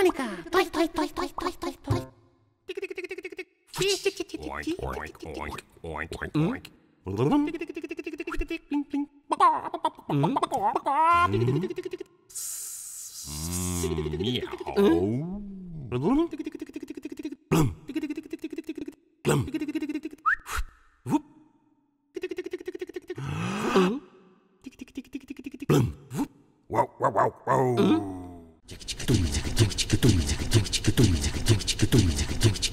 Mónica. Toi, toi, toi, toi, toi, toi, toi. Oink, oink, oink, oink, oink. Wow. девочки, думайте, девочки, думайте, девочки, думайте, девочки.